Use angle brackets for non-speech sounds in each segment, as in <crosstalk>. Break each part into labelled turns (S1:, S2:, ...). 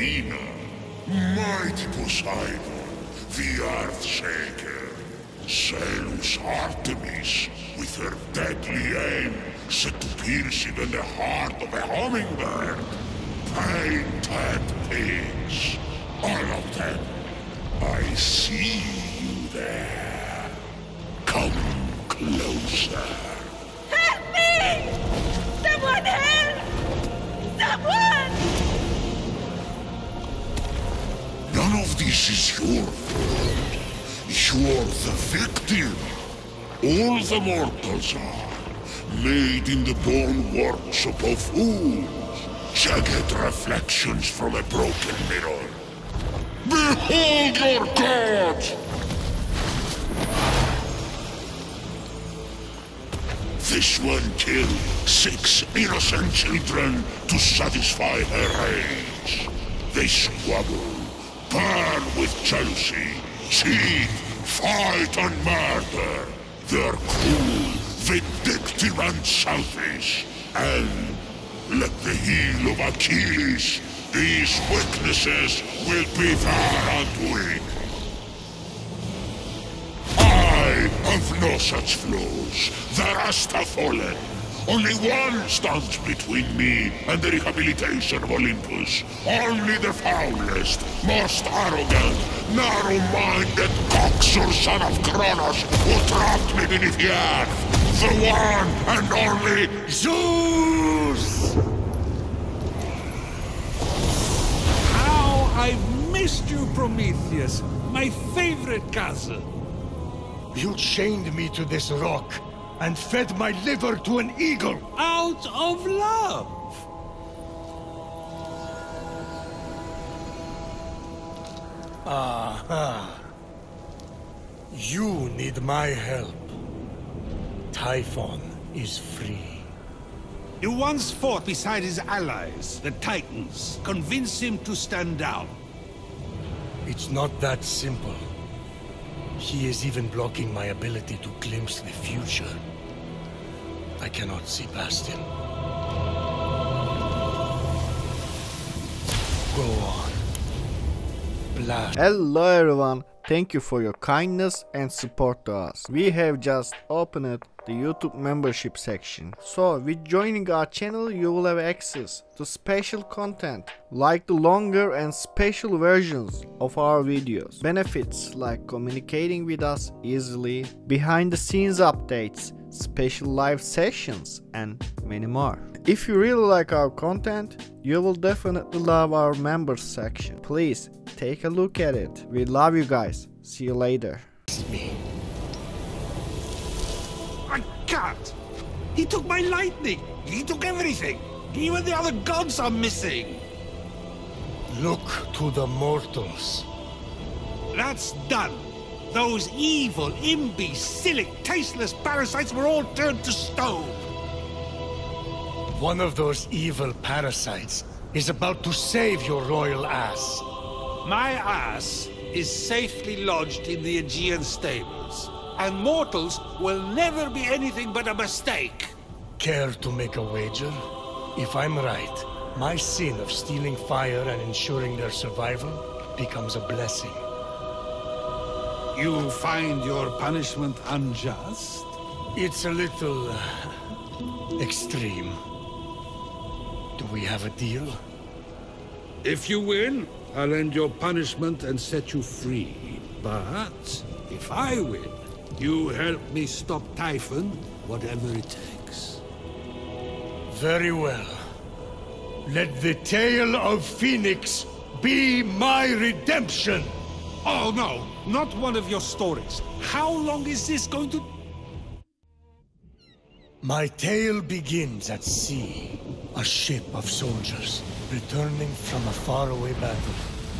S1: Athena, mighty Poseidon, the Earth Shaker, Zeus Artemis, with her deadly aim set to pierce even the heart of a hummingbird, painted pigs, all of them. I see you there. Come closer.
S2: Help me! Someone help! Someone!
S1: None of this is your fault. You're the victim. All the mortals are. Made in the bone workshop of fools. Jagged reflections from a broken mirror. Behold your god! This one killed six innocent children to satisfy her rage. They squabble, burn with jealousy, cheat, fight and murder. They're cruel, vindictive and selfish. And, like the heel of Achilles, these weaknesses will be and weak. I have no such flaws. The rest have fallen. Only one stands between me and the rehabilitation of Olympus. Only the foulest, most arrogant, narrow-minded coxer son of Kronos who trapped me beneath the earth. The one and only Zeus!
S3: How I've missed you, Prometheus! My favorite cousin!
S4: You chained me to this rock and fed my liver to an eagle.
S3: Out of love!
S4: Aha. You need my help. Typhon is free.
S3: You once fought beside his allies, the Titans. Convince him to stand down.
S4: It's not that simple. He is even blocking my ability to glimpse the future. I cannot see past him. Go on. Blast.
S5: Hello everyone, thank you for your kindness and support to us. We have just opened the YouTube membership section. So with joining our channel you will have access to special content like the longer and special versions of our videos. Benefits like communicating with us easily, behind the scenes updates, special live sessions and many more. If you really like our content, you will definitely love our members section. Please take a look at it. We love you guys. See you later.
S3: He took my lightning! He took everything! Even the other gods are missing!
S4: Look to the mortals.
S3: That's done! Those evil, imbecilic, tasteless parasites were all turned to stone!
S4: One of those evil parasites is about to save your royal ass.
S3: My ass is safely lodged in the Augean stables, and mortals will never be anything but a mistake.
S4: Care to make a wager? If I'm right, my sin of stealing fire and ensuring their survival becomes a blessing.
S3: You find your punishment unjust?
S4: It's a little... uh, extreme. Do we have a deal?
S3: If you win, I'll end your punishment and set you free. But if I win, you help me stop Typhon, whatever it takes.
S4: Very well. Let the tale of Fenyx be my redemption!
S3: Oh no, not one of your stories. How long is this going to...
S4: My tale begins at sea. A ship of soldiers returning from a faraway battle.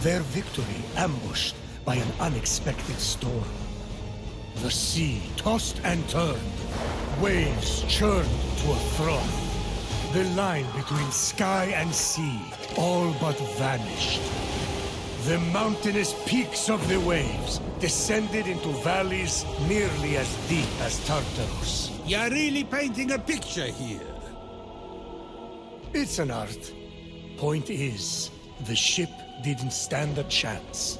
S4: Their victory ambushed by an unexpected storm. The sea tossed and turned. Waves churned to a froth. The line between sky and sea all but vanished. The mountainous peaks of the waves descended into valleys nearly as deep as Tartarus.
S3: You're really painting a picture here.
S4: It's an art. Point is, The ship didn't stand a chance.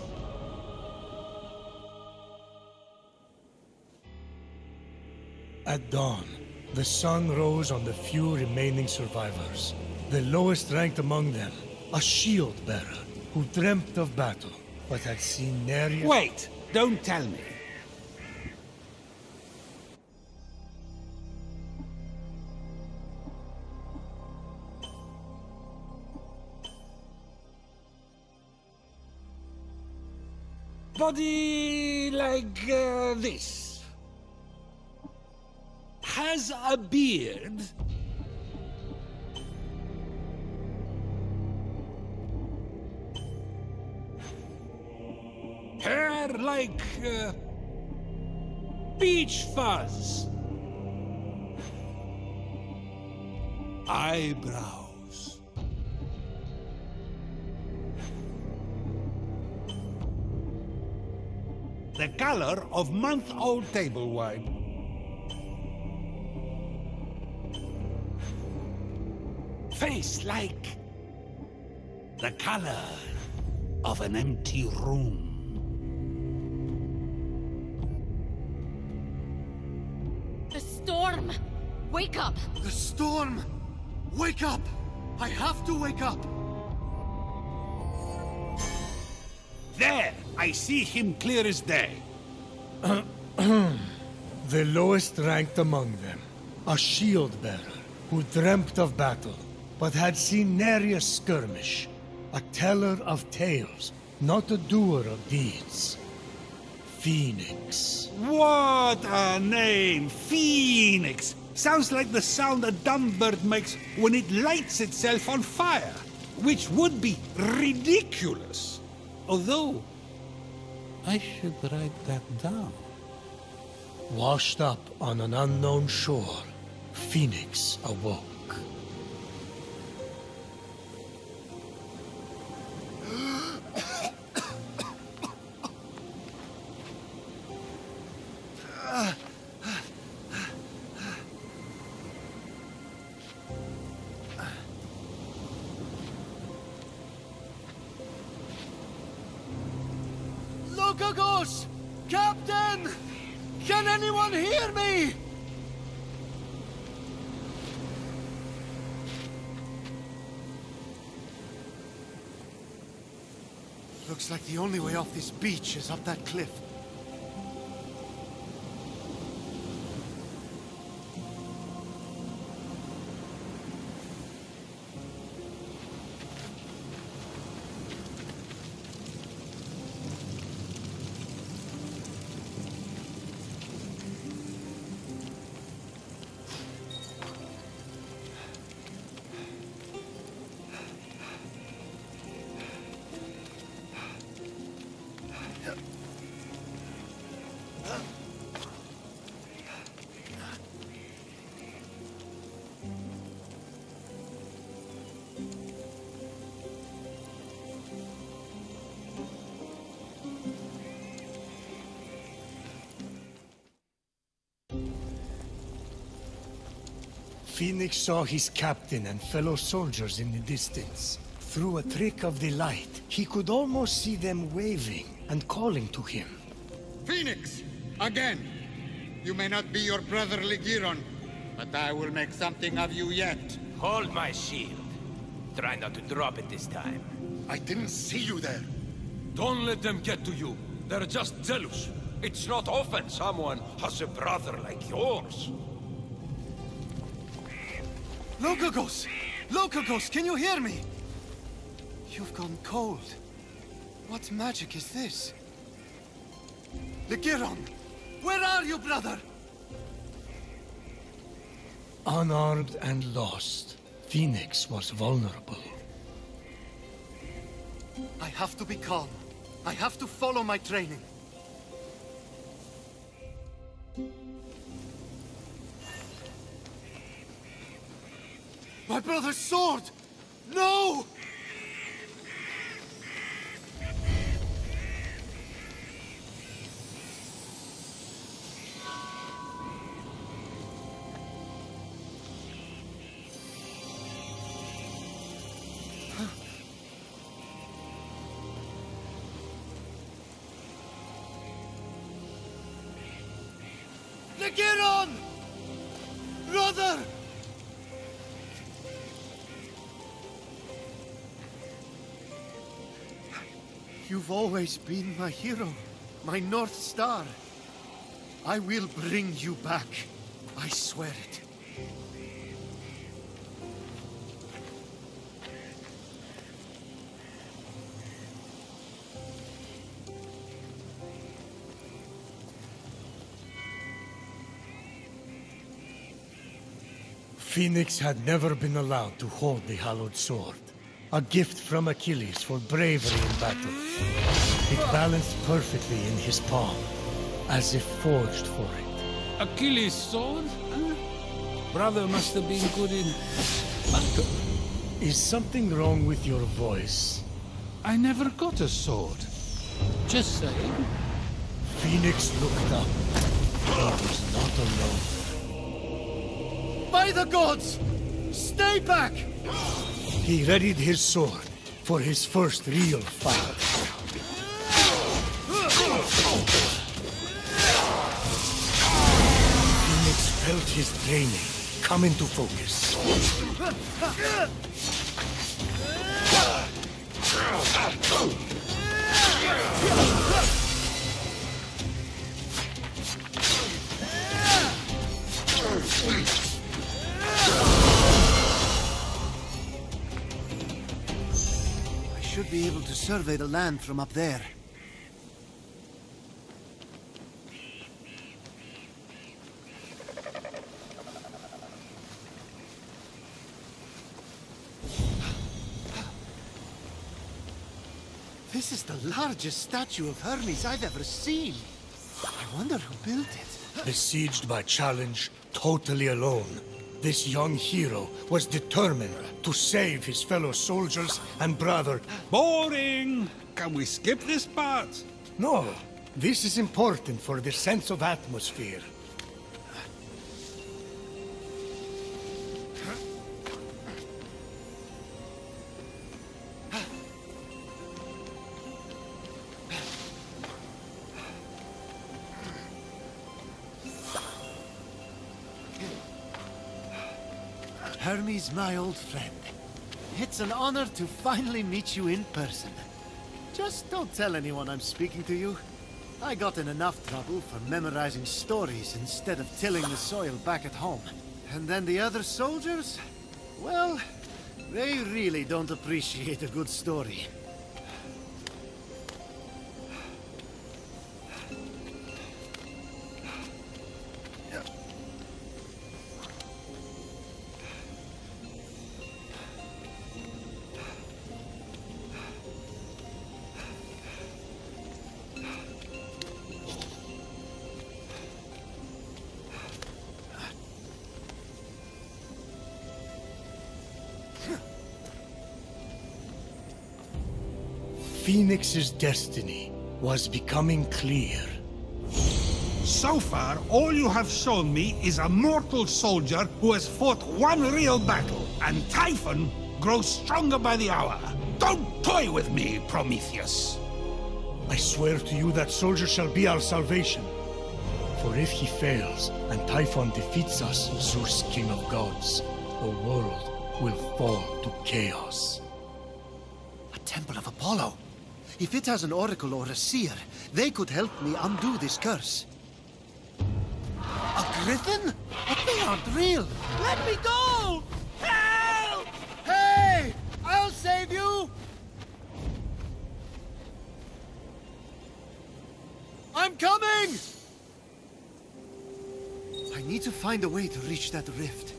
S4: At dawn, the sun rose on the few remaining survivors. The lowest ranked among them, a shield bearer who dreamt of battle, but had seen nary
S3: Wait! Don't tell me. Body like uh, this. Has a beard. Hair like uh, beach fuzz. Eyebrows. The color of month-old table wine. Face like the color of an empty room.
S2: The storm! Wake up!
S6: The storm! Wake up! I have to wake up!
S3: There! I see him clear as day. <clears throat>
S4: The lowest ranked among them, a shield bearer who dreamt of battle, but had seen nary a skirmish. A teller of tales, not a doer of deeds. Fenyx.
S3: What a name! Fenyx! Sounds like the sound a dumb bird makes when it lights itself on fire, which would be ridiculous. Although, I should write that down.
S4: Washed up on an unknown shore, Fenyx awoke.
S6: Can anyone hear me? Looks like the only way off this beach is up that cliff.
S4: Fenyx saw his captain and fellow soldiers in the distance. Through a trick of the light, he could almost see them waving and calling to him.
S7: Fenyx! Again! You may not be your brother Ligyron, but I will make something of you yet.
S8: Hold my shield. Try not to drop it this time.
S1: I didn't see you there.
S9: Don't let them get to you. They're just jealous. It's not often someone has a brother like yours.
S6: Lochagos! Lochagos, can you hear me? You've gone cold. What magic is this? Ligyron! Where are you, brother?
S4: Unarmed and lost, Fenyx was vulnerable.
S6: I have to be calm. I have to follow my training. brother's sword! No! Get on! Brother! You've always been my hero, my North Star. I will bring you back. I swear it.
S4: Fenyx had never been allowed to hold the hallowed sword. A gift from Achilles for bravery in battle. It balanced perfectly in his palm, as if forged for it.
S3: Achilles' sword? Huh? Brother must have been good in battle.
S4: Is something wrong with your voice?
S3: I never got a sword. Just saying.
S4: Fenyx looked up. He was not alone.
S6: By the gods! Stay back!
S4: He readied his sword for his first real fight. Fenyx felt his training come into focus.
S6: Should be able to survey the land from up there. This is the largest statue of Hermes I've ever seen. I wonder who built it.
S4: Besieged by challenge, totally alone, this young hero was determined to save his fellow soldiers and brother.
S3: Boring! Can we skip this part?
S4: No, this is important for the sense of atmosphere.
S6: Hermes, my old friend. It's an honor to finally meet you in person. Just don't tell anyone I'm speaking to you. I got in enough trouble for memorizing stories instead of tilling the soil back at home. And then the other soldiers? Well, they really don't appreciate a good story.
S4: Fenyx's destiny was becoming clear.
S10: So far, all you have shown me is a mortal soldier who has fought one real battle, and Typhon grows stronger by the hour. Don't toy with me, Prometheus.
S4: I swear to you that soldier shall be our salvation. For if he fails, and Typhon defeats us, Zeus, king of gods, the world will fall to chaos.
S6: A temple of Apollo. If it has an oracle or a seer, they could help me undo this curse. A griffin? But they aren't real. Let me go! Help! Hey! I'll save you! I'm coming! I need to find a way to reach that rift.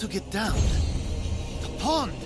S6: To get down? The pond!